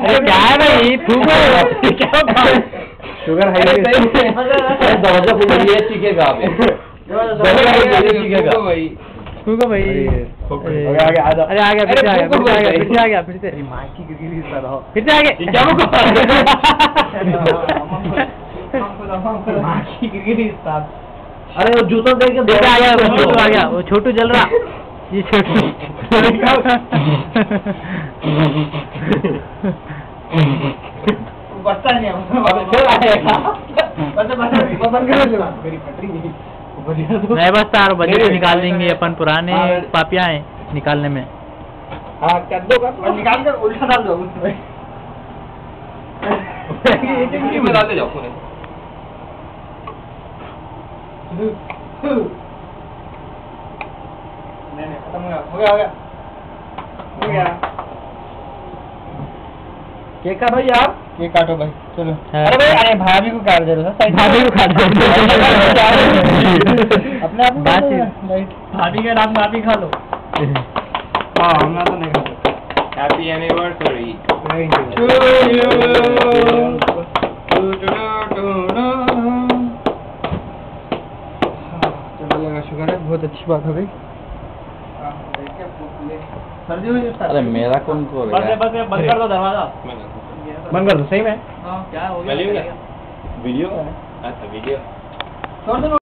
अरे क्या है भाई? थूको क्या शुगर हाई दरवाज़ा खोल चीखेगा आप थूको भाई। अरे आ गया फिर आ गया फिर आ गया फिर से फिर से। माइकी गिर इस तरह फिर से आ गया। क्या वो अरे जूता दे के आ गया छोटू आ गया वो छोटू जल रहा। ये छोटू। बचता नहीं नहीं बस तार बजट निकाल देंगे अपन पुराने पापिया हैं निकालने में। हाँ कर दो निकाल कर उल्टा डाल दो नहीं नहीं, खत्म हो गया हो गया हो गया। हो गया। केक काटो यार केक काटो भाई चलो। हाँ। अरे भाई अरे भाभी को काट दे रहा भाभी को काट दो। अपने आप बात भाभी का नाम भाभी खा लो। हाँ हमने तो नहीं खा हैप्पी एनिवर्सरी चलो लगा शुगर है बहुत अच्छी बात हो गई। सर्दी हुई अरे मेरा कौन को बस बस बंद कर दो दरवाज़ा। बंद कर दो सही में क्या हो गया? वीडियो? है अच्छा वीडियो। छोड़ दो।